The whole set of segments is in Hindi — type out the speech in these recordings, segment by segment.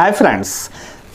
Hi friends,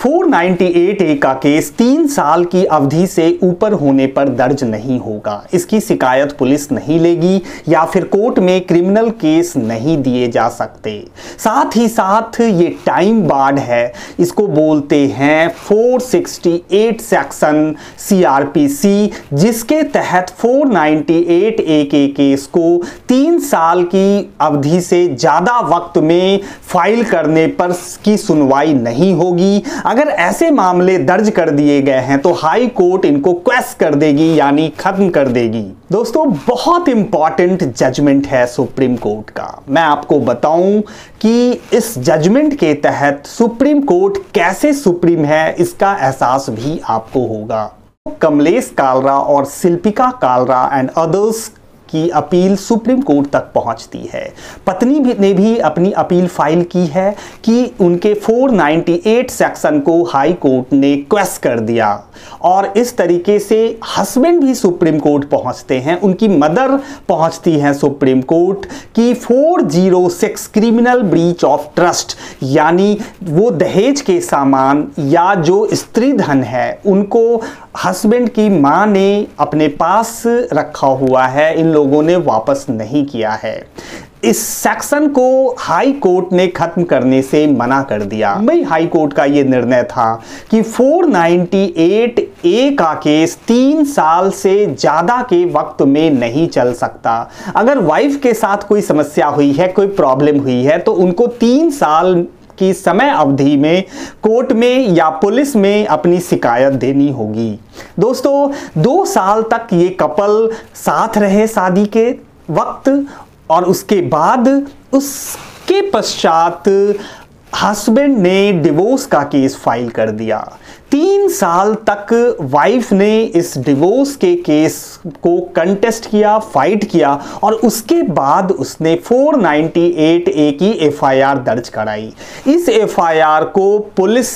498 ए का केस तीन साल की अवधि से ऊपर होने पर दर्ज नहीं होगा। इसकी शिकायत पुलिस नहीं लेगी या फिर कोर्ट में क्रिमिनल केस नहीं दिए जा सकते। साथ ही साथ ये टाइम बार्ड है। इसको बोलते हैं 468 सेक्शन सीआरपीसी जिसके तहत 498 ए के केस को तीन साल की अवधि से ज़्यादा वक्त में फ़ाइल करने पर की सुनवाई नहीं होगी। अगर ऐसे मामले दर्ज कर दिए गए हैं तो हाई कोर्ट इनको क्वेस कर देगी, यानी खत्म कर देगी। दोस्तों, बहुत इंपॉर्टेंट जजमेंट है सुप्रीम कोर्ट का। मैं आपको बताऊँ कि इस जजमेंट के तहत सुप्रीम कोर्ट कैसे सुप्रीम है, इसका एहसास भी आपको होगा। कमलेश कालरा और शिल्पिका कालरा एंड अदर्स की अपील सुप्रीम कोर्ट तक पहुँचती है। पत्नी भी ने भी अपनी अपील फ़ाइल की है कि उनके 498 सेक्शन को हाई कोर्ट ने क्वेस कर दिया। और इस तरीके से हस्बैंड भी सुप्रीम कोर्ट पहुँचते हैं। उनकी मदर पहुँचती है सुप्रीम कोर्ट कि 406 क्रिमिनल ब्रीच ऑफ़ ट्रस्ट, यानी वो दहेज के सामान या जो स्त्री धन है, उनको हस्बैंड की माँ ने अपने पास रखा हुआ है, इन लोगों ने वापस नहीं किया है। इस सेक्शन को हाई कोर्ट ने खत्म करने से मना कर दिया। मुंबई हाई कोर्ट का यह निर्णय था कि 498 ए का केस तीन साल से ज़्यादा के वक्त में नहीं चल सकता। अगर वाइफ के साथ कोई समस्या हुई है, कोई प्रॉब्लम हुई है तो उनको तीन साल की समय अवधि में कोर्ट में या पुलिस में अपनी शिकायत देनी होगी। दोस्तों, दो साल तक ये कपल साथ रहे शादी के वक्त और उसके बाद उसके पश्चात हस्बैंड ने डिवोर्स का केस फ़ाइल कर दिया। तीन साल तक वाइफ ने इस डिवोर्स के केस को कंटेस्ट किया फाइट किया और उसके बाद उसने 498 ए की एफआईआर दर्ज कराई। इस एफआईआर को पुलिस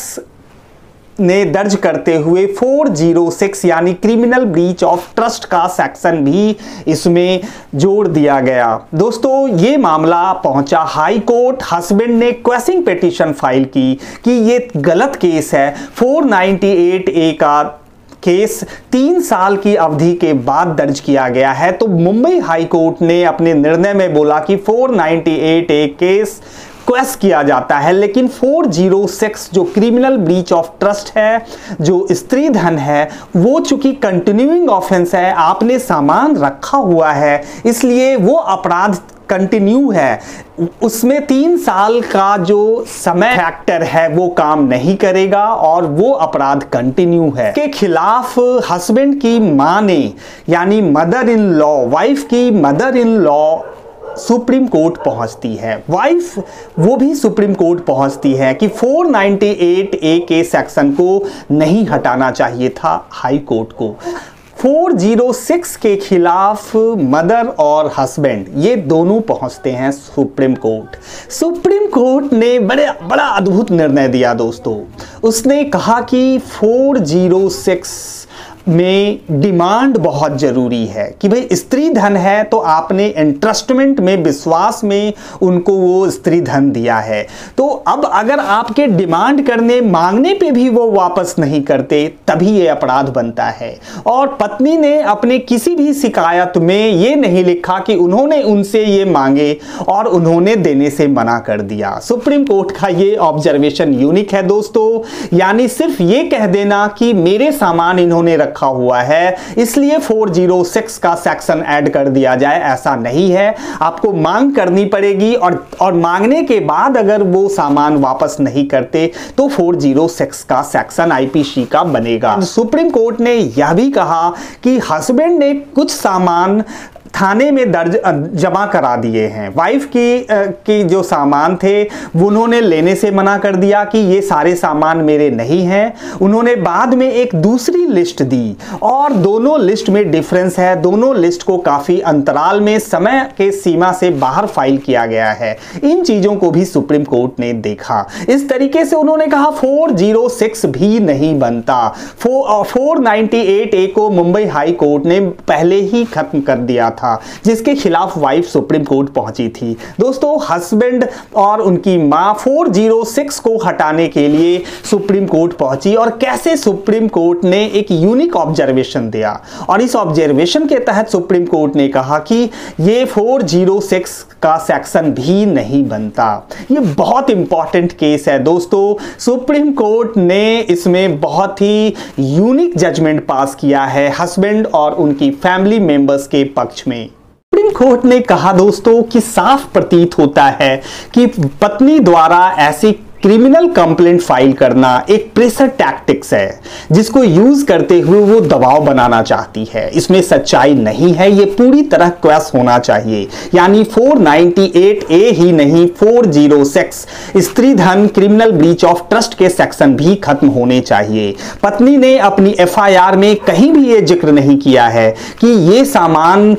ने दर्ज करते हुए 406 यानी क्रिमिनल ब्रीच ऑफ़ ट्रस्ट का सेक्शन भी इसमें जोड़ दिया गया। दोस्तों, ये मामला पहुँचा हाई कोर्ट। हस्बैंड ने क्वेसिंग पिटीशन फ़ाइल की कि ये गलत केस है। 498 ए का केस तीन साल की अवधि के बाद दर्ज किया गया है। तो मुंबई हाई कोर्ट ने अपने निर्णय में बोला कि 498 ए केस रिक्वेस्ट किया जाता है, लेकिन 406 जो क्रिमिनल ब्रीच ऑफ़ ट्रस्ट है, जो स्त्री धन है, वो चूँकि कंटिन्यूइंग ऑफेंस है, आपने सामान रखा हुआ है, इसलिए वो अपराध कंटिन्यू है। उसमें तीन साल का जो समय फैक्टर है, वो काम नहीं करेगा और वो अपराध कंटिन्यू है। के खिलाफ हस्बैंड की माँ ने, यानी मदर इन लॉ वाइफ की mother in law supreme court पहुँचती है। वाइफ वो भी सुप्रीम कोर्ट पहुँचती है कि 498 ए के सेक्शन को नहीं हटाना चाहिए था हाई कोर्ट को। 406 के खिलाफ मदर और हस्बैंड, ये दोनों पहुँचते हैं सुप्रीम कोर्ट। सुप्रीम कोर्ट ने बड़े, बड़ा अद्भुत निर्णय दिया दोस्तों। उसने कहा कि 406 में डिमांड बहुत ज़रूरी है कि भाई स्त्री धन है तो आपने इंट्रस्टमेंट में, विश्वास में उनको वो स्त्री धन दिया है। तो अब अगर आपके डिमांड करने, मांगने पे भी वो वापस नहीं करते, तभी ये अपराध बनता है। और पत्नी ने अपने किसी भी शिकायत में ये नहीं लिखा कि उन्होंने उनसे ये मांगे और उन्होंने देने से मना कर दिया। सुप्रीम कोर्ट का ये ऑब्जर्वेशन यूनिक है दोस्तों। यानी सिर्फ़ ये कह देना कि मेरे सामान इन्होंने रखा रखा हुआ है। इसलिए 406 का सेक्शन ऐड कर दिया जाए, ऐसा नहीं है। आपको मांग करनी पड़ेगी और और मांगने के बाद अगर वो सामान वापस नहीं करते तो 406 का सेक्शन आईपीसी का बनेगा। सुप्रीम कोर्ट ने यह भी कहा कि हस्बैंड ने कुछ सामान थाने में दर्ज जमा करा दिए हैं। वाइफ की की जो सामान थे, उन्होंने लेने से मना कर दिया कि ये सारे सामान मेरे नहीं हैं। उन्होंने बाद में एक दूसरी लिस्ट दी और दोनों लिस्ट में डिफरेंस है। दोनों लिस्ट को काफ़ी अंतराल में, समय के सीमा से बाहर फ़ाइल किया गया है। इन चीज़ों को भी सुप्रीम कोर्ट ने देखा। इस तरीके से उन्होंने कहा 406 भी नहीं बनता। 498 ए को मुंबई हाई कोर्ट ने पहले ही खत्म कर दिया था। जिसके खिलाफ वाइफ सुप्रीम कोर्ट पहुँची थी। दोस्तों, हस्बैंड और उनकी माँ 406 को हटाने के लिए सुप्रीम कोर्ट पहुँची और कैसे सुप्रीम कोर्ट ने एक यूनिक ऑब्जर्वेशन दिया। और इस ऑब्जर्वेशन के तहत सुप्रीम कोर्ट ने कहा कि ये 406 का सेक्शन भी नहीं बनता। ये बहुत इंपॉर्टेंट केस है दोस्तों। सुप्रीम कोर्ट ने इसमें बहुत ही यूनिक जजमेंट पास किया है, हस्बैंड और उनकी फैमिली मेंबर्स के पक्ष में। सुप्रीम कोर्ट ने कहा दोस्तों कि साफ़ प्रतीत होता है कि पत्नी द्वारा ऐसी क्रिमिनल कंप्लेंट फ़ाइल करना एक प्रेशर टैक्टिक्स है, जिसको यूज़ करते हुए वो दबाव बनाना चाहती है। इसमें सच्चाई नहीं है, ये पूरी तरह क्वेस होना चाहिए। यानी 498 ए ही नहीं 406 स्त्री धन, क्रिमिनल ब्रीच ऑफ़ ट्रस्ट के सेक्शन भी खत्म होने चाहिए। पत्नी ने अपनी एफआईआर में कहीं भी ये ज़िक्र नहीं किया है कि ये सामान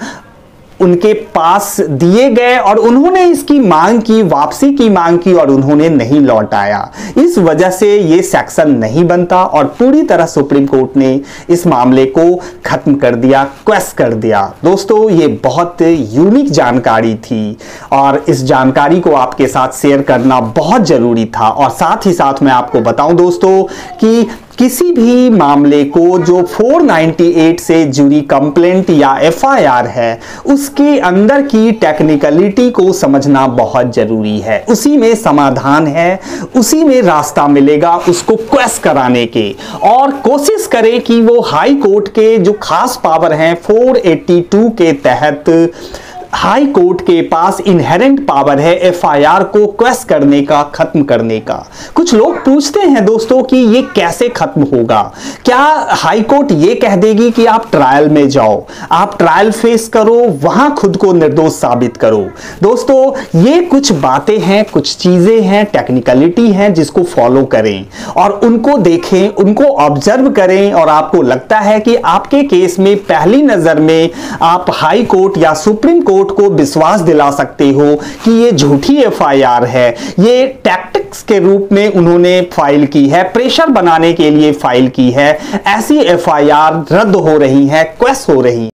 उनके पास दिए गए और उन्होंने इसकी मांग की, वापसी की मांग की और उन्होंने नहीं लौटाया। इस वजह से ये सेक्शन नहीं बनता और पूरी तरह सुप्रीम कोर्ट ने इस मामले को खत्म कर दिया क्वेश्चन कर दिया। दोस्तों, ये बहुत यूनिक जानकारी थी और इस जानकारी को आपके साथ शेयर करना बहुत ज़रूरी था। और साथ ही साथ मैं आपको बताऊँ दोस्तों कि किसी भी मामले को जो 498 से जुड़ी कंप्लेंट या एफआईआर है, उसके अंदर की टेक्निकलिटी को समझना बहुत ज़रूरी है। उसी में समाधान है, उसी में रास्ता मिलेगा उसको क्वेस्ट कराने के। और कोशिश करें कि वो हाई कोर्ट के जो खास पावर हैं 482 के तहत हाई कोर्ट के पास इनहेरेंट पावर है एफआईआर को क्वेस्ट करने का, खत्म करने का। कुछ लोग पूछते हैं दोस्तों कि ये कैसे खत्म होगा? क्या हाई कोर्ट ये कह देगी कि आप ट्रायल में जाओ? आप ट्रायल फेस करो, वहाँ खुद को निर्दोष साबित करो। दोस्तों, ये कुछ बातें हैं, कुछ चीज़ें हैं टेक्निकलिटी हैं जिसको फॉलो करें और उनको देखें, उनको ऑब्ज़र्व करें और आपको लगता है कि आपके केस में पहली नज़र में आप हाई कोर्ट या सुप्रीम कोर्ट कोर्ट को विश्वास दिला सकते हो कि ये झूठी एफआईआर है। ये टैक्टिक्स के रूप में उन्होंने फ़ाइल की है प्रेशर बनाने के लिए फ़ाइल की है। ऐसी एफआईआर रद्द हो रही है क्वेस्ट हो रही